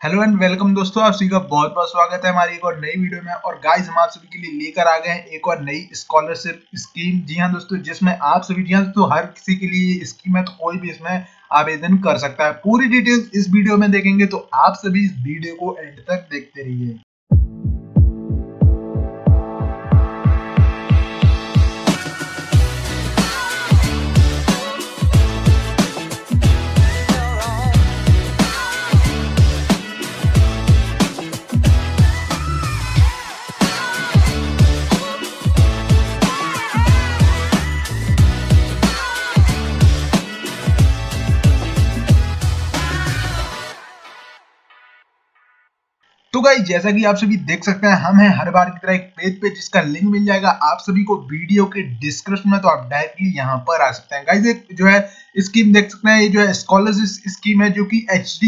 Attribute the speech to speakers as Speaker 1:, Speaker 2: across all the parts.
Speaker 1: Hello and welcome दोस्तों, आप सभी का बहुत बहुत स्वागत है हमारी एक और नई वीडियो में। और गाइस हम आप सभी के लिए लेकर आ गए हैं एक और नई स्कॉलरशिप स्कीम जी हाँ दोस्तों, जिसमें आप सभी, जी हाँ दोस्तों, हर किसी के लिए स्कीम है तो कोई भी इसमें आवेदन कर सकता है। पूरी डिटेल्स इस वीडियो में देखेंगे तो आप सभी इस वीडियो को एंड तक देखते रहिए। तो गाइस जैसा कि आप सभी देख सकते हैं, हम हैं हर बार की तरह एक पेज पे जिसका लिंक मिल जाएगा। आप सभी को वीडियो के डिस्क्रिप्शन में तो आप डायरेक्टली यहाँ पर आ सकते हैं। गाइस एक जो है स्कीम देख सकते हैं, ये जो है स्कॉलरशिप स्कीम है, जो कि एच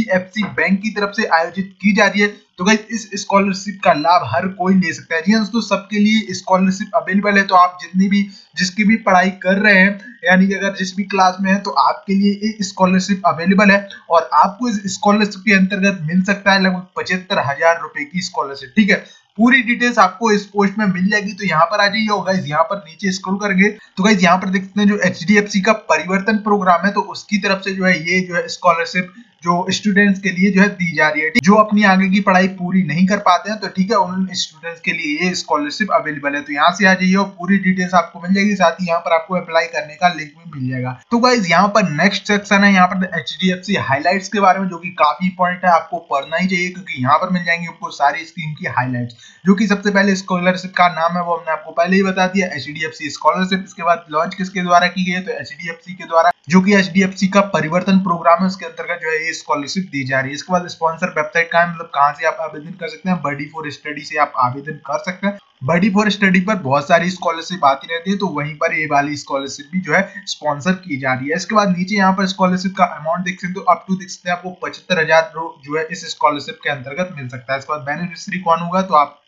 Speaker 1: बैंक की तरफ़ से आयोजित की जा रही है। तो गाइस इस स्कॉलरशिप का लाभ हर कोई ले सकता है। जी हाँ दोस्तों, सबके लिए स्कॉलरशिप अवेलेबल है। तो आप जितनी भी, जिसकी भी पढ़ाई कर रहे हैं, यानी कि अगर जिस भी क्लास में है तो आपके लिए ये स्कॉलरशिप अवेलेबल है। और आपको इस स्कॉलरशिप के अंतर्गत मिल सकता है लगभग पचहत्तर हज़ार रुपए की स्कॉलरशिप ठीक है? पूरी डिटेल्स आपको इस पोस्ट में मिल जाएगी। तो यहाँ पर आ जाइए और गाइज़ यहाँ पर नीचे स्क्रॉल करेंगे तो गाइज़ यहाँ पर देखते हैं जो एच का परिवर्तन प्रोग्राम है तो उसकी तरफ़ से जो है, ये जो है स्कॉलरशिप जो स्टूडेंट्स के लिए जो है दी जा रही है जो अपनी आगे की पढ़ाई पूरी नहीं कर पाते हैं तो ठीक है, उन स्टूडेंट्स के लिए ये स्कॉलरशिप अवेलेबल है। तो यहाँ से आ जाइए और पूरी डिटेल्स आपको मिल जाएगी, साथ ही यहाँ पर आपको अप्लाई करने का लिंक भी मिल जाएगा। तो गाइज़ यहाँ पर नेक्स्ट सेक्शन है, यहाँ पर एच डी एफ़ सी के बारे में, जो कि काफ़ी पॉइंट है, आपको पढ़ना ही चाहिए, क्योंकि यहाँ पर मिल जाएँगे आपको सारी स्कीम की हाईलाइट्स जो कि सबसे पहले स्कॉलरशिप का नाम है, वो हमने आपको पहले ही बता दिया H D F C scholarship इसके बाद लॉन्च किसके द्वारा की गई है तो एच डी एफ़ सी के द्वारा, जो कि एच डी एफ़ सी का परिवर्तन प्रोग्राम है, उसके अंतर्गत जो है ये स्कॉलरशिप दी जा रही है। इसके बाद स्पॉन्सर वेबसाइट का मतलब कहाँ से आप आवेदन कर सकते हैं? बडी फॉर स्टडी से आप आवेदन कर सकते हैं। बडी फॉर स्टडी पर बहुत सारी स्कॉलरशिप आती रहती है तो वहीं पर ये वाली स्कॉलरशिप भी जो है स्पॉन्सर की जा रही है। इसके बाद नीचे यहाँ पर स्कॉलरशिप का अमाउंट देख सकते हो अप टू देख सकते हैं आपको पचहत्तर हज़ार जो है इस स्कॉलरशिप के अंतर्गत मिल सकता है। इसके बाद बेनिफिशरी कौन होगा? तो आप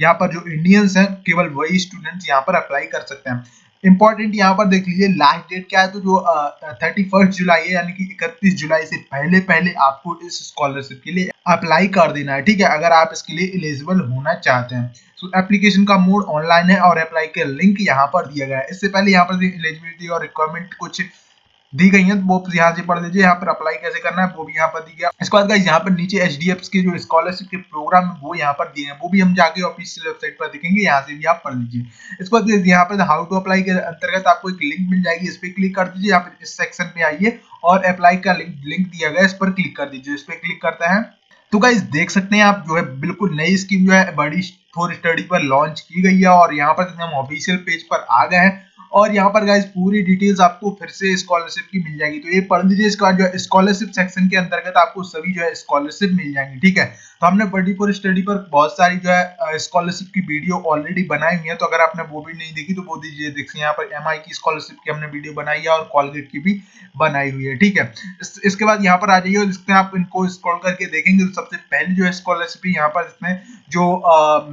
Speaker 1: यहाँ पर जो इंडियंस हैं, केवल वही स्टूडेंट्स यहाँ पर अप्लाई कर सकते हैं। इंपॉर्टेंट यहाँ पर देख लीजिए लास्ट डेट क्या है तो जो थर्टी फ़र्स्ट जुलाई है, यानी कि इकतीस जुलाई से पहले पहले आपको इस स्कॉलरशिप के लिए अप्लाई कर देना है, ठीक है? अगर आप इसके लिए एलिजिबल होना चाहते हैं। तो एप्लीकेशन का मोड ऑनलाइन है और अप्लाई के लिंक यहाँ पर दिया गया है। इससे पहले यहाँ पर एलिजिबिलिटी और रिक्वायरमेंट कुछ दी गई है वो यहाँ से पढ़ लीजिए, यहाँ पर अप्लाई कैसे करना है, वो भी यहाँ पर दी गया। इसके बाद यहाँ पर नीचे एच डी के जो स्कॉलरशिप के प्रोग्राम है, वो यहाँ पर दिए हैं। वो भी हम जाके ऑफिशियल वेबसाइट पर देखेंगे, यहाँ से भी आप पढ़ लीजिए। इसके बाद यहाँ पर हाउ टू अप्लाई के अंतर्गत आपको एक लिंक मिल जाएगी, इस पर क्लिक कर दीजिए, यहाँ पर इस सेक्शन में आइए और अप्लाई का लिंक लिंक दिया गया, इस पर क्लिक कर दीजिए, इस पर क्लिक करते हैं। तो गाइस देख सकते हैं आप, जो है बिल्कुल नई स्कीम जो है, बड़ी फॉर स्टडी पर लॉन्च की गई है और यहाँ पर हम ऑफिशियल पेज पर आ गए हैं। और यहाँ पर गाइज़ पूरी डिटेल्स आपको फिर से स्कॉलरशिप की मिल जाएगी। तो ये पढ़ लीजिए इसके बाद जो है स्कॉलरशिप सेक्शन के अंतर्गत आपको सभी जो है स्कॉलरशिप मिल जाएँगी ठीक है? तो हमने बड़ी स्टडी पर बहुत सारी जो है स्कॉलरशिप की वीडियो ऑलरेडी बनाई हुई है। तो अगर आपने वो भी नहीं देखी तो वो दीजिए देखिए यहाँ पर एमआई की स्कॉलरशिप की हमने वीडियो बनाई है और कॉलगेट की भी बनाई हुई है ठीक है? इस, इसके बाद यहाँ पर आ जाइए जिसमें आप इनको स्क्रॉल करके देखेंगे तो सबसे पहले जो है स्कॉलरशिप यहाँ पर इसमें जो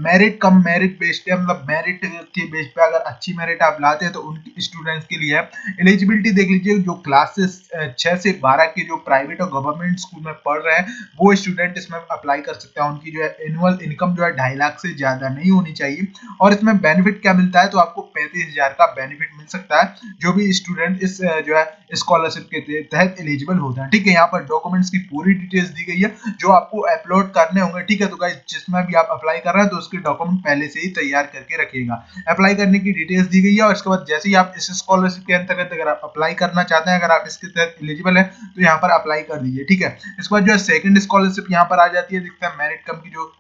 Speaker 1: मेरिट कम मेरिट बेस्ड है मतलब मेरिट के बेस पे अगर अच्छी मेरिट आप लाते हैं तो स्टूडेंट्स के लिए एलिजिबिलिटी देख लीजिए, जो क्लासेस छह से बारह के जो प्राइवेट और गवर्नमेंट स्कूल में पढ़ रहे हैं, वो स्टूडेंट इसमें अप्लाई कर सकते हैं। उनकी जो है एनुअल इनकम जो है ढाई लाख से ज़्यादा नहीं होनी चाहिए। और इसमें बेनिफिट क्या मिलता है? तो आपको पैंतीस का बेनिफिट मिल सकता है, जो भी स्टूडेंट इस जो है स्कॉलरशिप के तहत एलिजिबल होता है। ठीक है, यहाँ पर डॉक्यूमेंट्स की पूरी डिटेल्स दी गई है, जो आपको अपलोड करने होंगे। ठीक है तो गाइस जिसमें भी आप अप्लाई कर रहे हैं तो उसके डॉक्यूमेंट पहले से ही तैयार करके रखिएगा। अप्लाई करने की डिटेल्स दी गई है और इसके बाद जैसे ही आप इस स्कॉलरशिप के अंतर्गत अगर आप अप्लाई करना चाहते हैं, अगर आप इसके तहत एलिजिबल है तो यहाँ पर अप्लाई कर दीजिए, ठीक है? इसके बाद जो है सेकंड स्कॉलरशिप यहाँ पर आ जाती है, दिखता है मेरिट कम की जो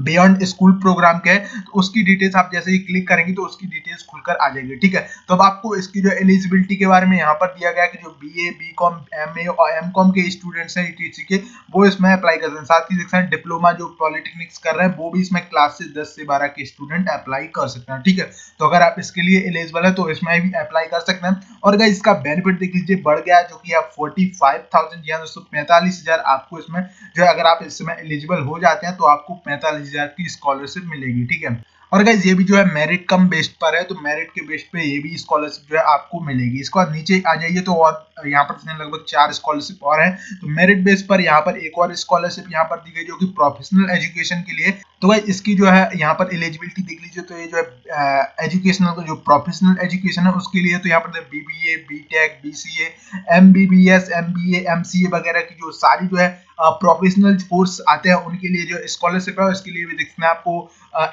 Speaker 1: बियॉन्ड स्कूल प्रोग्राम के तो उसकी डिटेल्स आप जैसे ही क्लिक करेंगे तो उसकी डिटेल्स खुलकर आ जाएगी, ठीक है? तो अब आपको इसकी जो एलिजिबिलिटी के बारे में यहाँ पर दिया गया है कि जो B A B com M A और एम कॉम के स्टूडेंट्स हैं ईटीसी के, वो इसमें अप्लाई कर सकते हैं। साथ ही देख डिप्लोमा जो पॉलिटेक्निक्स कर रहे हैं, वो भी इसमें क्लास से दस से बारह के स्टूडेंट अप्लाई कर सकते हैं, ठीक है? तो अगर आप इसके लिए एलिजिबल है तो इसमें भी अप्लाई कर सकते हैं। और अगर इसका बेनिफिट देख लीजिए, बढ़ गया जो कि आप फोर्टी फाइव थाउज़ेंड या दोस्तों पैंतालीस हज़ार आपको इसमें जो है, अगर आप इसमें एलिजिबल हो जाते हैं तो आपको पैंतालीस हज़ार की स्कॉलरशिप मिलेगी ठीक है? और गाइज़ ये भी जो है मेरिट कम बेस्ड पर है तो मेरिट के बेस्ड पे ये भी स्कॉलरशिप जो है आपको मिलेगी। इसके बाद नीचे आ जाइए तो और यहाँ पर लगभग चार स्कॉलरशिप और है। तो मेरिट बेस पर यहाँ पर एक और स्कॉलरशिप यहाँ पर दी गई जो कि प्रोफेशनल एजुकेशन के लिए। तो भाई इसकी जो है यहाँ पर एलिजिबिलिटी देख लीजिए तो ये जो है एजुकेशनल जो प्रोफेशनल एजुकेशन है उसके लिए तो यहाँ पर BBA BTech BCA M C A वगैरह की जो सारी जो है प्रोफेशनल कोर्स आते हैं उनके लिए जो स्कॉलरशिप है, उसके लिए भी देखना आपको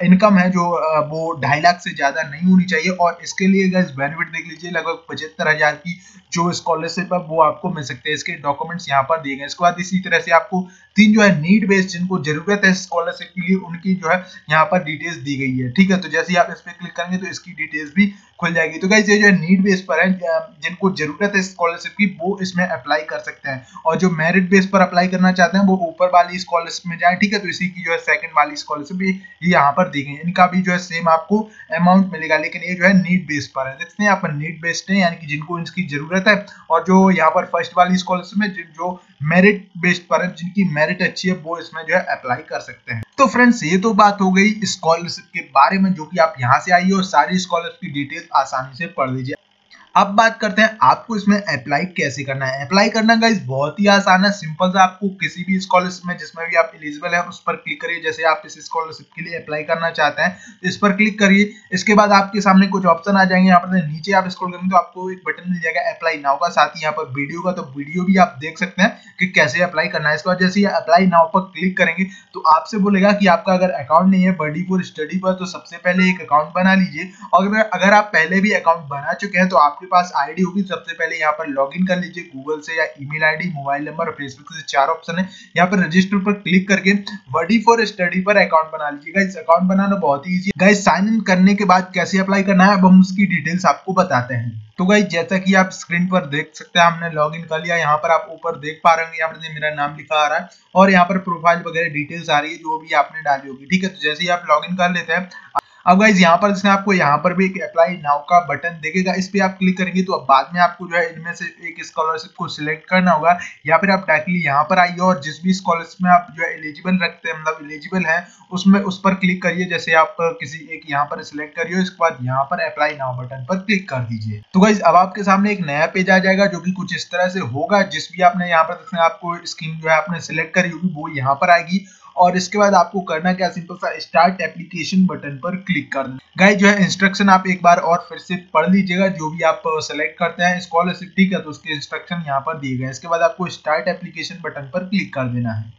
Speaker 1: इनकम है जो वो ढाई लाख से ज़्यादा नहीं होनी चाहिए। और इसके लिए बेनिफिट देख लीजिए, लगभग पचहत्तर हज़ार की जो स्कॉलरशिप है, वो आपको मिल सकते हैं। इसके डॉक्यूमेंट्स यहाँ पर दिए गए इसके बाद इसी तरह से आपको तीन जो है नीड बेस्ड जिनको ज़रूरत है स्कॉलरशिप के लिए, उनकी जो है यहाँ पर डिटेल्स दी गई है। ठीक है तो जैसे ही आप इस पर क्लिक करेंगे तो इसकी डिटेल्स भी खुल जाएगी। तो गाइज़ ये जो है नीड बेस पर है जिनको ज़रूरत है स्कॉलरशिप की, वो इसमें अप्लाई कर सकते हैं। और जो मेरिट बेस पर अप्लाई करना चाहते हैं, वो ऊपर वाली स्कॉलरशिप में जाए, ठीक है? तो इसी की जो है सेकंड वाली स्कॉलरशिप भी यहाँ पर दी गई इनका भी जो है सेम आपको अमाउंट मिलेगा, लेकिन ये जो है नीट बेस पर है। देखते हैं यहाँ पर नीट बेस्ड है, यानी कि जिनको इसकी ज़रूरत है, और जो यहाँ पर फ़र्स्ट वाली स्कॉलरशिप में जो मेरिट बेस्ड पर है, जिनकी मेरिट अच्छी है, वो इसमें जो है अप्लाई कर सकते हैं। तो फ्रेंड्स ये तो बात हो गई स्कॉलरशिप के बारे में, जो कि आप यहाँ से आइए और सारी स्कॉलरशिप की डिटेल आसानी से पढ़ लीजिए। अब बात करते हैं आपको इसमें अप्लाई कैसे करना है। अप्लाई करना गाइस बहुत ही आसान है। सिंपल सा आपको किसी भी स्कॉलरशिप में, जिसमें भी आप एलिजिबल है, उस पर क्लिक करिए। जैसे आप इस स्कॉलरशिप के लिए अप्लाई करना चाहते हैं तो इस पर क्लिक करिए। इसके बाद आपके सामने कुछ ऑप्शन आ जाएँगे। यहाँ पर नीचे आप स्क्रॉल करेंगे तो आपको एक बटन मिल जाएगा अप्लाई नाउ का। साथ ही यहाँ पर वीडियो का तो वीडियो भी आप देख सकते हैं कि कैसे अप्लाई करना है। इसके बाद जैसे अप्लाई नाउ पर क्लिक करेंगे तो आपसे बोलेगा कि आपका अगर अकाउंट नहीं है बडी स्टडी पर तो सबसे पहले एक अकाउंट बना लीजिए। और अगर आप पहले भी अकाउंट बना चुके हैं तो आपके पास आईडी होगी, सबसे पहले यहाँ पर लॉगिन कर लीजिए गूगल से या ईमेल आईडी मोबाइल नंबर और फेसबुक से चार ऑप्शन है। यहाँ पर रजिस्टर पर क्लिक करके बडी फॉर स्टडी पर अकाउंट बना लीजिएगा। इस अकाउंट बनाना बहुत ही। गाइस साइन इन करने के बाद कैसे अप्लाई करना है, अब हम उसकी डिटेल्स आपको बताते हैं। तो गाइज़ जैसा कि आप स्क्रीन पर देख सकते हैं, हमने लॉगिन कर लिया। यहाँ पर आप ऊपर देख पा रहे हैं यहाँ पर मेरा नाम लिखा आ रहा है। और यहाँ पर प्रोफ़ाइल वगैरह डिटेल्स आ रही है, जो भी आपने डाली होगी। ठीक है तो जैसे ही आप लॉगिन कर लेते हैं अब गाइज़ यहाँ पर इसने आपको यहाँ पर भी एक अप्लाई नाउ का बटन देखेगा। इस पर आप क्लिक करेंगे तो अब बाद में आपको जो है इनमें से एक स्कॉलरशिप को सिलेक्ट करना होगा या फिर आप डायरेक्टली यहाँ पर आइए और जिस भी स्कॉलरशिप में आप जो है एलिजिबल रखते हैं मतलब एलिजिबल है, उसमें उस पर क्लिक करिए। जैसे आप किसी एक यहाँ पर सिलेक्ट करिए इसके बाद यहाँ पर अप्लाई नाउ बटन पर क्लिक कर दीजिए। तो गाइज़ अब आपके सामने एक नया पेज आ जाएगा जो की कुछ इस तरह से होगा। जिस भी आपने यहाँ पर आपको स्कीम जो है आपने सिलेक्ट करी होगी, वो यहाँ पर आएगी। और इसके बाद आपको करना क्या सिंपल सा स्टार्ट एप्लीकेशन बटन पर क्लिक करना। गाइस जो है इंस्ट्रक्शन आप एक बार और फिर से पढ़ लीजिएगा, जो भी आप सेलेक्ट करते हैं स्कॉलरशिप ठीक है तो उसके इंस्ट्रक्शन यहाँ पर दिए गए इसके बाद आपको स्टार्ट एप्लीकेशन बटन पर क्लिक कर देना है।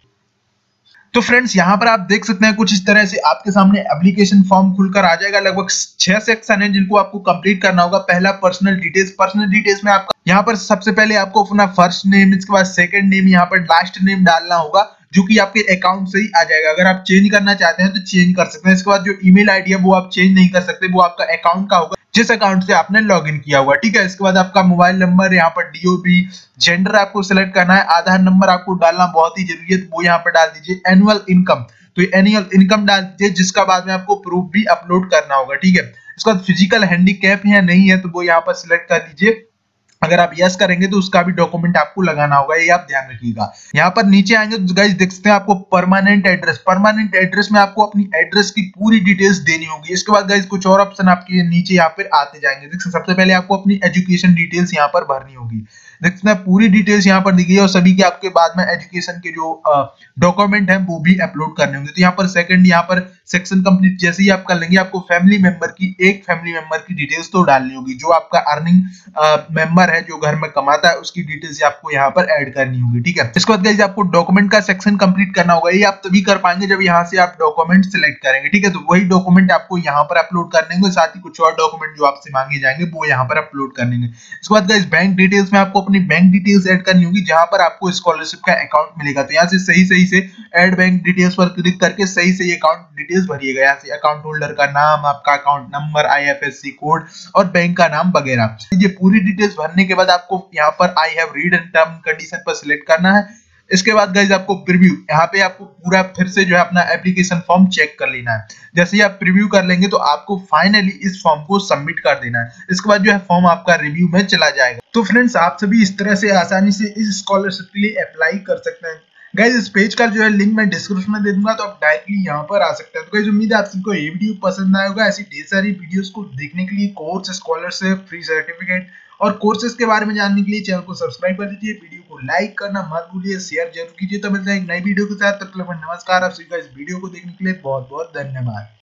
Speaker 1: तो फ्रेंड्स यहाँ पर आप देख सकते हैं कुछ इस तरह से आपके सामने एप्लीकेशन फॉर्म खुलकर आ जाएगा। लगभग छह सेक्शन है जिनको आपको कंप्लीट करना होगा। पहला पर्सनल डिटेल्स पर्सनल डिटेल्स में आपका यहाँ पर सबसे पहले आपको अपना फ़र्स्ट नेम इसके बाद सेकंड नेम यहाँ पर लास्ट नेम डालना होगा। जो कि आपके अकाउंट से ही आ जाएगा। अगर आप चेंज करना चाहते हैं तो चेंज कर सकते हैं। इसके बाद जो ईमेल आईडी है, वो आप चेंज नहीं कर सकते। वो आपका अकाउंट का होगा, जिस अकाउंट से आपने लॉगिन किया हुआ। ठीक है, इसके बाद आपका मोबाइल नंबर यहाँ पर डीओबी जेंडर आपको सिलेक्ट करना है। आधार नंबर आपको डालना बहुत ही ज़रूरी है, वो यहाँ पर डाल दीजिए। एनुअल इनकम तो एनुअल इनकम डाल दीजिए, जिसका बाद में आपको प्रूफ भी अपलोड करना होगा। ठीक है, इसके बाद फ़िज़िकल हैंडीकैप है नहीं है तो वो यहाँ पर सिलेक्ट कर लीजिए अगर आप यस करेंगे तो उसका भी डॉक्यूमेंट आपको लगाना होगा, ये आप ध्यान रखिएगा। यहाँ पर नीचे आएँगे तो गाइज़ देख सकते हैं आपको परमानेंट एड्रेस परमानेंट एड्रेस में आपको अपनी एड्रेस की पूरी डिटेल्स देनी होगी। इसके बाद गाइज़ कुछ और ऑप्शन आपके नीचे यहाँ पर आते जाएँगे। सबसे पहले आपको अपनी एजुकेशन डिटेल्स यहाँ पर भरनी होगी। हैं पूरी डिटेल्स यहाँ पर दी गई है और सभी के आपके बाद में एजुकेशन के जो डॉक्यूमेंट है, वो भी अपलोड करने होंगे। तो यहाँ पर सेकंड यहाँ पर सेक्शन कंप्लीट जैसे ही आप कर लेंगे, आपको फैमिली मेंबर की, एक फैमिली मेंबर की डिटेल्स तो डालनी होगी। जो आपका अर्निंग मेंबर है, जो घर में कमाता है, उसकी डिटेल्स आपको यहाँ पर एड करनी होगी, ठीक है? इसके बाद आपको डॉक्यूमेंट का सेक्शन कंप्लीट करना होगा। ये आप तभी कर पाएँगे जब यहाँ से आप डॉक्यूमेंट सिलेक्ट करेंगे, ठीक है? तो वही डॉक्यूमेंट आपको यहाँ पर अपलोड करने होंगे, साथ ही कुछ और डॉक्यूमेंट जो आपसे मांगे जाएँगे, वो यहाँ पर अपलोड करने इसके बाद बैंक डिटेल्स में आपको अपनी बैंक डिटेल्स ऐड करनी होगी, जहाँ पर आपको स्कॉलरशिप का अकाउंट मिलेगा। तो यहाँ से सही सही से ऐड बैंक डिटेल्स पर क्लिक करके सही सही अकाउंट डिटेल्स भरिएगा। यहाँ से अकाउंट होल्डर का नाम, आपका अकाउंट नंबर आईएफएससी कोड और बैंक का नाम वगैरह। ये पूरी डिटेल्स भरने के बाद आपको यहाँ पर I have read and term condition पर सिलेक्ट करना है। इसके बाद गाइज़ आपको प्रीव्यू यहाँ पे आपको पूरा फिर से जो है अपना एप्लीकेशन फॉर्म चेक कर लेना है। जैसे ही आप प्रीव्यू कर लेंगे तो आपको फाइनली इस फॉर्म को सबमिट कर देना है। इसके बाद जो है फॉर्म आपका रिव्यू में चला जाएगा। तो फ्रेंड्स आप सभी इस तरह से आसानी से इस स्कॉलरशिप के लिए अप्लाई कर सकते हैं। गाइज़ इस पेज का जो है लिंक मैं डिस्क्रिप्शन में दे दूँगा तो आप डायरेक्टली यहाँ पर आ सकते हैं। तो गाइज़ उम्मीद है आप सबको ये वीडियो पसंद आया होगा। ऐसी ढेर सारी वीडियोस को देखने के लिए कोर्स स्कॉलरशिप फ्री सर्टिफिकेट और कोर्सेज के बारे में जानने के लिए चैनल को सब्सक्राइब कर दीजिए वीडियो को लाइक करना मत भूलिए शेयर ज़रूर कीजिए। तो मिलते हैं एक नई वीडियो के साथ। तब तक नमस्कार। आप सभी का इस वीडियो को देखने के लिए बहुत बहुत धन्यवाद।